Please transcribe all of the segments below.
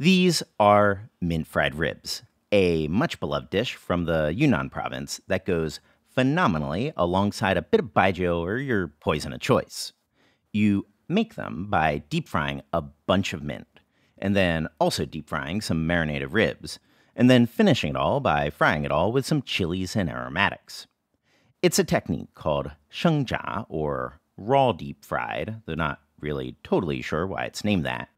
These are mint fried ribs, a much beloved dish from the Yunnan province that goes phenomenally alongside a bit of baijiu or your poison of choice. You make them by deep frying a bunch of mint, and then also deep frying some marinated ribs, and then finishing it all by frying it all with some chilies and aromatics. It's a technique called shengzha, or raw deep fried, though not really totally sure why it's named that,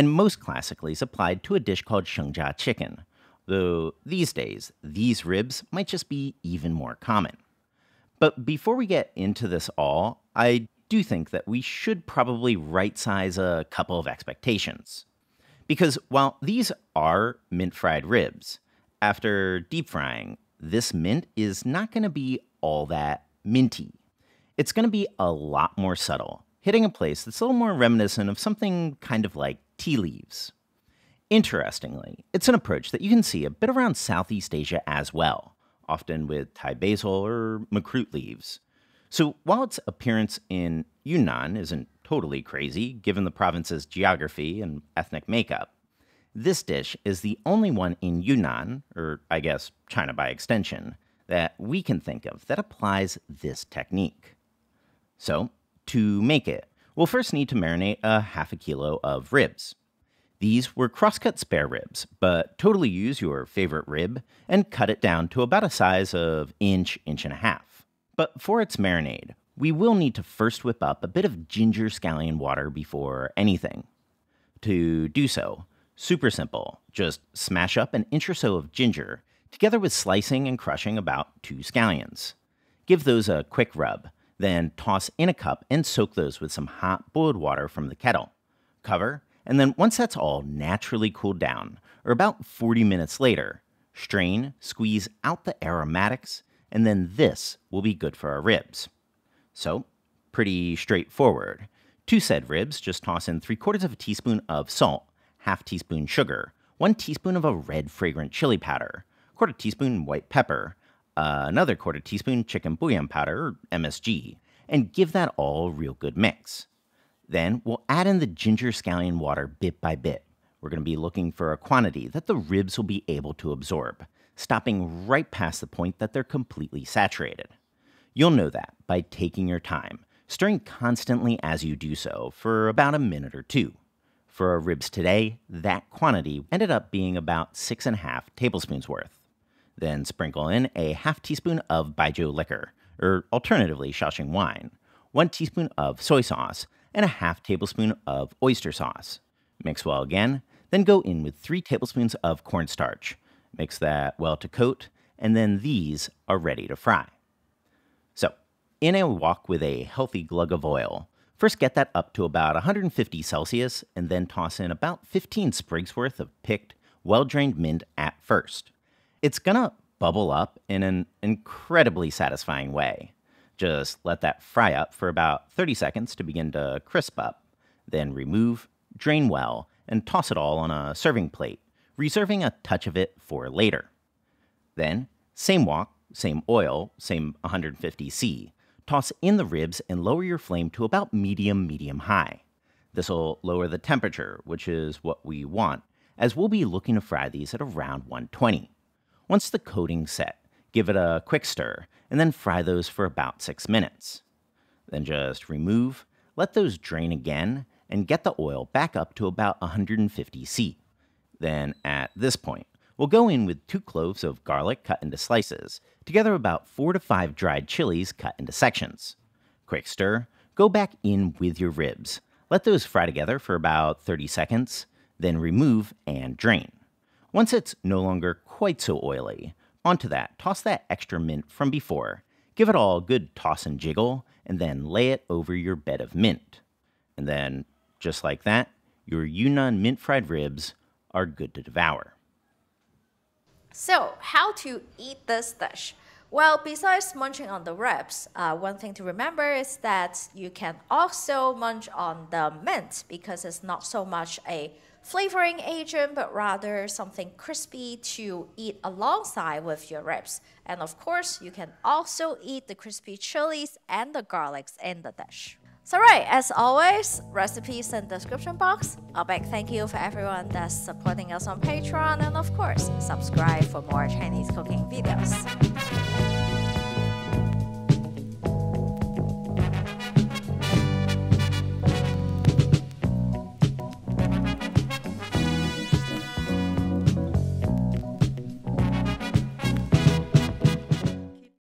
and most classically is applied to a dish called shengzha chicken, though these days, these ribs might just be even more common. But before we get into this all, I do think that we should probably right size a couple of expectations. Because while these are mint fried ribs, after deep frying, this mint is not going to be all that minty. It's going to be a lot more subtle, hitting a place that's a little more reminiscent of something kind of like tea leaves. Interestingly, it's an approach that you can see a bit around Southeast Asia as well, often with Thai basil or makrut leaves. So while its appearance in Yunnan isn't totally crazy, given the province's geography and ethnic makeup, this dish is the only one in Yunnan, or I guess China by extension, that we can think of that applies this technique. So, to make it, we'll first need to marinate a half a kilo of ribs. These were crosscut spare ribs, but totally use your favorite rib and cut it down to about a size of inch, inch and a half. But for its marinade, we will need to first whip up a bit of ginger scallion water before anything. To do so, super simple, just smash up an inch or so of ginger, together with slicing and crushing about two scallions. Give those a quick rub, then toss in a cup and soak those with some hot boiled water from the kettle. Cover and then once that's all naturally cooled down, or about 40 minutes later, strain, squeeze out the aromatics, and then this will be good for our ribs. So, pretty straightforward. To said ribs, just toss in 3 quarters of a teaspoon of salt, half teaspoon sugar, 1 teaspoon of a red fragrant chili powder, quarter teaspoon white pepper, uh, another quarter teaspoon chicken bouillon powder, or MSG, and give that all a real good mix. Then we'll add in the ginger scallion water bit by bit. We're going to be looking for a quantity that the ribs will be able to absorb, stopping right past the point that they're completely saturated. You'll know that by taking your time, stirring constantly as you do so for about a minute or two. For our ribs today, that quantity ended up being about six and a half tablespoons worth. Then sprinkle in a half teaspoon of baijiu liquor, or alternatively Shaoxing wine, one teaspoon of soy sauce, and a half tablespoon of oyster sauce. Mix well again, then go in with 3 tablespoons of cornstarch. Mix that well to coat, and then these are ready to fry. So, in a wok with a healthy glug of oil, first get that up to about 150 Celsius and then toss in about 15 sprigs worth of picked, well drained mint at first. It's gonna bubble up in an incredibly satisfying way. Just let that fry up for about 30 seconds to begin to crisp up. Then remove, drain well, and toss it all on a serving plate, reserving a touch of it for later. Then, same wok, same oil, same 150 C. Toss in the ribs and lower your flame to about medium, medium high. This will lower the temperature, which is what we want, as we'll be looking to fry these at around 120. Once the coating's set, give it a quick stir, and then fry those for about 6 minutes. Then just remove, let those drain again, and get the oil back up to about 150 C. Then at this point, we'll go in with 2 cloves of garlic cut into slices, together about 4 to 5 dried chilies cut into sections. Quick stir, go back in with your ribs. Let those fry together for about 30 seconds, then remove and drain. Once it's no longer quite so oily, Onto that, toss that extra mint from before. Give it all a good toss and jiggle, and then lay it over your bed of mint. And then, just like that, your Yunnan mint fried ribs are good to devour. So, how to eat this dish? Well, besides munching on the ribs, uh, one thing to remember is that you can also munch on the mint because it's not so much a flavoring agent, but rather something crispy to eat alongside with your ribs. And of course, you can also eat the crispy chilies and the garlics in the dish. So right, as always, recipes in description box. A big thank you for everyone that's supporting us on Patreon and of course, subscribe for more Chinese cooking videos.